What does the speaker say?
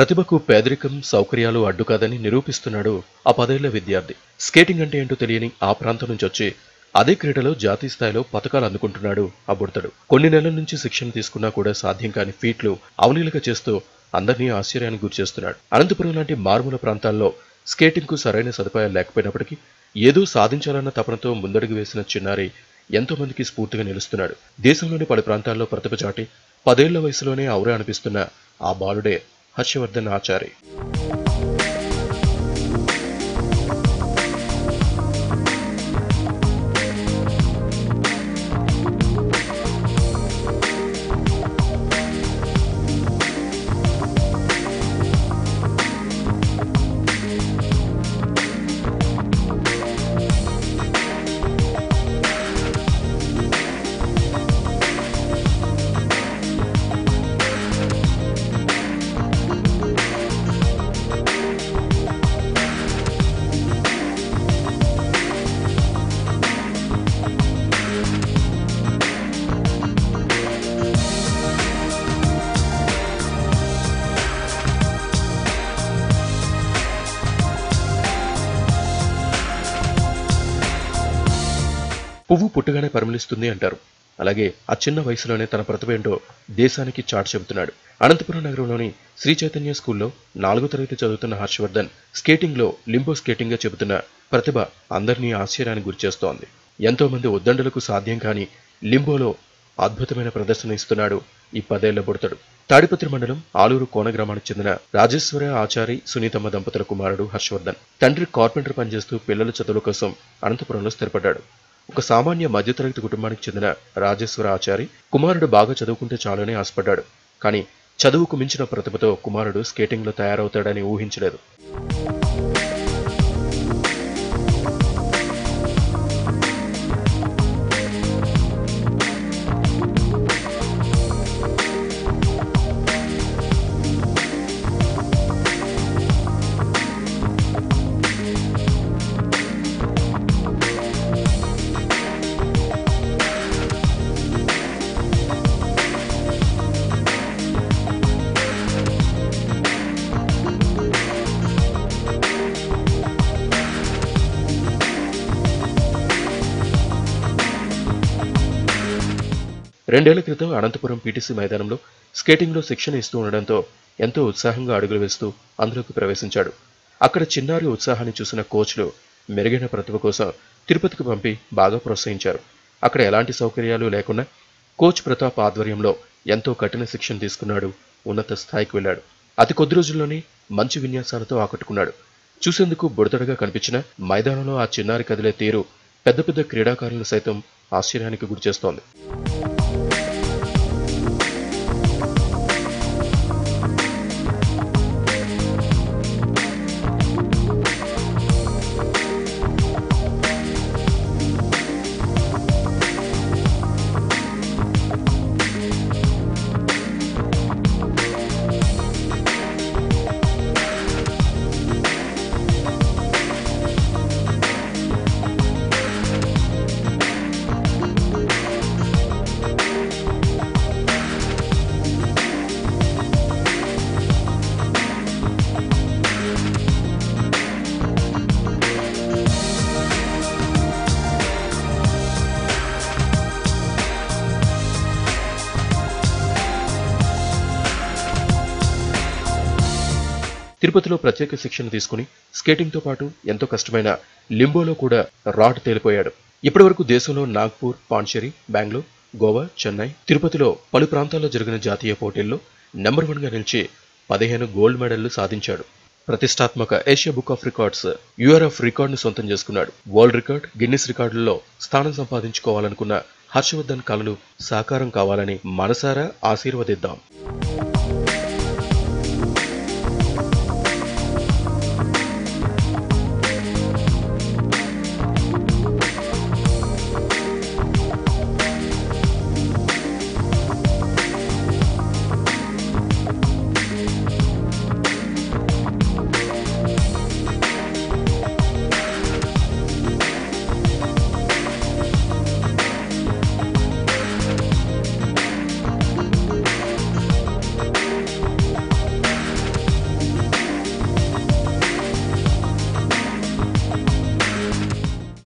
ప్రతిభకు పేదరికం సౌకర్యాలు అడ్డుకాదని నిరూపిస్తున్నాడు ఆ పదేళ్ళ విద్యార్థి. స్కేటింగ్ అంటే ఏంటో తెలియని ఆ ప్రాంతం నుంచి వచ్చి అదే క్రీడలో జాతీయ స్థాయిలో పథకాలు అందుకుంటున్నాడు ఆ బుడతడు కొన్ని నెలల నుంచి శిక్షణ తీసుకున్నా కూడా సాధ్యం కాని ఫీట్లు అవలీలగా చేస్తూ అందరినీ ఆశ్చర్యానికి గురిచేస్తున్నాడు అనంతపురం లాంటి మారుమూల ప్రాంతాల్లో స్కేటింగ్కు సరైన సదుపాయాలు లేకపోయినప్పటికీ ఏదో సాధించాలన్న తపనతో ముందడుగు వేసిన చిన్నారి ఎంతో మందికి స్ఫూర్తిగా నిలుస్తున్నాడు. దేశంలోని పలు ప్రాంతాల్లో ప్రతిభ చాటి పదేళ్ళ వయసులోనే ఔరా అనిపిస్తున్న ఆ బాలుడే హర్షవర్ధన్ ఆచారి పువ్వు పుట్టుగానే పరిమళిస్తుంది అంటారు. అలాగే ఆ చిన్న వయసులోనే తన ప్రతిభ ఏంటో దేశానికి చాటు చెబుతున్నాడు. అనంతపురం నగరంలోని శ్రీ చైతన్య స్కూల్లో నాలుగో తరగతి చదువుతున్న హర్షవర్ధన్ స్కేటింగ్లో లింబో స్కేటింగ్గా చెబుతున్న ప్రతిభ అందరినీ ఆశ్చర్యానికి గురిచేస్తోంది ఎంతోమంది ఉద్దండలకు సాధ్యం కాని లింబోలో అద్భుతమైన ప్రదర్శన ఇస్తున్నాడు ఈ పదేళ్ళ బుడతడు. తాడిపత్రి మండలం ఆలూరు కోన గ్రామానికి చెందిన రాజేశ్వర ఆచారి సునీతమ్మ దంపతుల కుమారుడు హర్షవర్ధన్. తండ్రి కార్పెంటర్ పనిచేస్తూ పిల్లల చదువుల కోసం అనంతపురంలో స్థిరపడ్డాడు. ఒక సామాన్య మధ్యతరగతి కుటుంబానికి చెందిన రాజేశ్వర ఆచారి కుమారుడు బాగా చదువుకుంటే చాలని ఆశపడ్డాడు. కానీ చదువుకు మించిన ప్రతిభతో కుమారుడు స్కేటింగ్లో తయారవుతాడని ఊహించలేదు. రెండేళ్ళ క్రితం అనంతపురం పీటీసీ మైదానంలో స్కేటింగ్లో శిక్షణ ఇస్తూ ఉండడంతో ఎంతో ఉత్సాహంగా అడుగులు వేస్తూ అందులోకి ప్రవేశించాడు. అక్కడ చిన్నారి ఉత్సాహాన్ని చూసిన కోచ్లు మెరుగైన ప్రతిభ కోసం తిరుపతికి పంపి బాగా ప్రోత్సహించారు. అక్కడ ఎలాంటి సౌకర్యాలు లేకుండా కోచ్ ప్రతాప్ ఆధ్వర్యంలో ఎంతో కఠిన శిక్షణ తీసుకున్నాడు ఉన్నత స్థాయికి వెళ్ళాడు. అతి కొద్ది రోజుల్లోనే మంచి విన్యాసాలతో ఆకట్టుకున్నాడు. చూసేందుకు బుడతడగా కనిపించిన మైదానంలో ఆ చిన్నారి కదిలే తీరు పెద్ద పెద్ద క్రీడాకారులను సైతం ఆశ్చర్యానికి గురిచేస్తోంది. తిరుపతిలో ప్రత్యేక శిక్షణ తీసుకుని స్కేటింగ్తో పాటు ఎంతో కష్టమైన లింబోలో కూడా రాడ్ తేలిపోయాడు. ఇప్పటివరకు దేశంలో నాగ్పూర్ పాండిచేరి బెంగళూరు గోవా చెన్నై తిరుపతిలో పలు ప్రాంతాల్లో జరిగిన జాతీయ పోటీల్లో నెంబర్ వన్గా నిలిచి పదిహేను గోల్డ్ మెడల్లు సాధించాడు. ప్రతిష్టాత్మక Asia book of records URF రికార్డును సొంతం చేసుకున్నాడు. వరల్డ్ రికార్డ్ గిన్నిస్ రికార్డుల్లో స్థానం సంపాదించుకోవాలనుకున్న హర్షవర్ధన్ కలలు సాకారం కావాలని మనసారా ఆశీర్వదిద్దాం.